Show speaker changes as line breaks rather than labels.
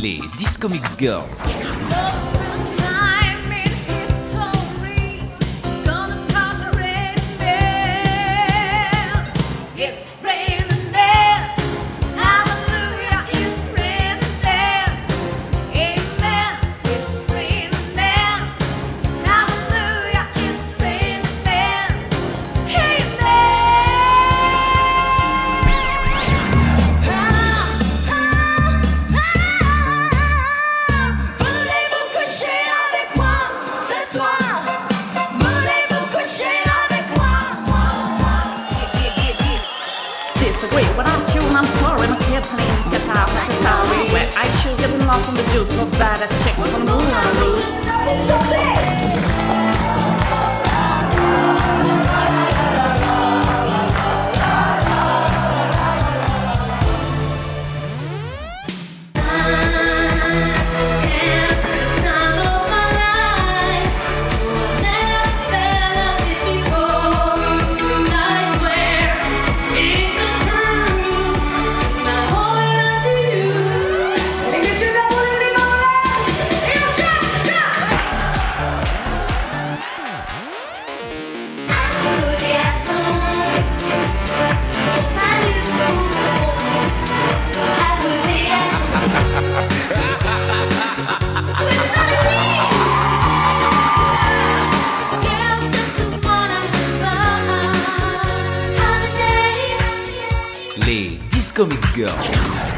Les Disco Mix Girls.
Disagree. When I tune, I'm sorry. My kid plays guitar, guitar. Where I choose getting lost in the juice. So bad at chicks from the moon on the roof.
Mix Girls.